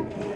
Yeah.